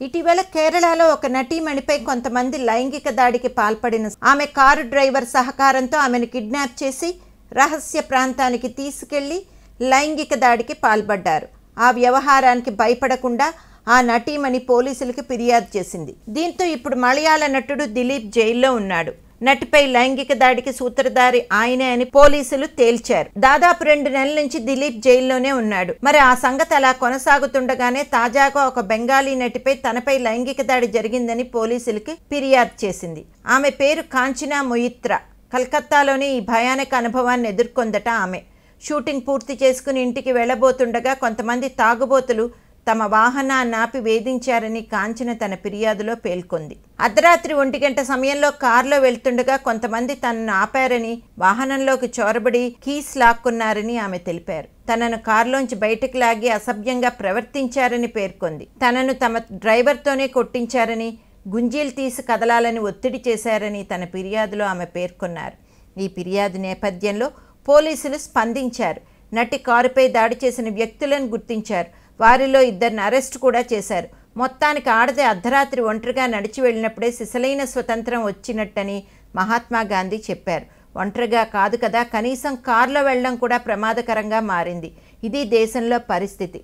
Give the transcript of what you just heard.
ఇటీవల కేరళలో ఒక నటీమణిపై కొంతమంది లైంగిక దాడికి పాల్పడిన ఆమె కారు డ్రైవర్ సహకారంతో ఆమెను కిడ్నాప్ చేసి రహస్య ప్రాంతానికి తీసుకెళ్ళి లైంగిక దాడికి పాల్పడ్డారు. ఆ వ్యవహారానికి భయపడకుండా ఆ నటీమణి పోలీసులకు ఫిర్యాదు చేసింది. దీంతో ఇప్పుడు మలయాళ నటుడు దిలీప్ జైల్లో ఉన్నాడు. నటిపై లైంగిక దాడికి సూత్రధారి ఆయనే అని పోలీసులు తేల్చారు. దాదాపు రెండు నెలల నుంచి దిలీప్ జైల్లోనే ఉన్నాడు. మరి ఆ సంగతి అలా కొనసాగుతుండగానే తాజాగా ఒక బెంగాలీ నటిపై తనపై లైంగిక దాడి జరిగిందని పోలీసులకి ఫిర్యాదు చేసింది. ఆమె పేరు కాంచనా మొయిత్రా. కలకత్తాలోని ఈ భయానక అనుభవాన్ని ఎదుర్కొందట ఆమె. షూటింగ్ పూర్తి చేసుకుని ఇంటికి వెళ్ళబోతుండగా కొంతమంది తాగుబోతులు తమ వాహనాన్ని ఆపి వేధించారని కాంచన తన ఫిర్యాదులో పేర్కొంది అర్ధరాత్రి ఒంటి గంట సమయంలో కారులో వెళ్తుండగా కొంతమంది తనను ఆపారని వాహనంలోకి చొరబడి కీస్ లాక్కున్నారని ఆమె తెలిపారు. తనను కారులోంచి బయటకు లాగి అసభ్యంగా ప్రవర్తించారని పేర్కొంది. తనను తమ డ్రైవర్తోనే కొట్టించారని గుంజీలు తీసి కదలాలని ఒత్తిడి చేశారని తన ఫిర్యాదులో ఆమె పేర్కొన్నారు. ఈ ఫిర్యాదు నేపథ్యంలో పోలీసులు స్పందించారు. నటి కారుపై దాడి చేసిన వ్యక్తులను గుర్తించారు. వారిలో ఇద్దరిని అరెస్ట్ కూడా చేశారు. మొత్తానికి ఆడది అర్ధరాత్రి ఒంటరిగా నడిచి వెళ్ళినప్పుడే సిసలైన స్వతంత్రం వచ్చినట్టని మహాత్మా గాంధీ చెప్పారు. ఒంటరిగా కాదు కదా కనీసం కారులో వెళ్ళడం కూడా ప్రమాదకరంగా మారింది. ఇది దేశంలో పరిస్థితి.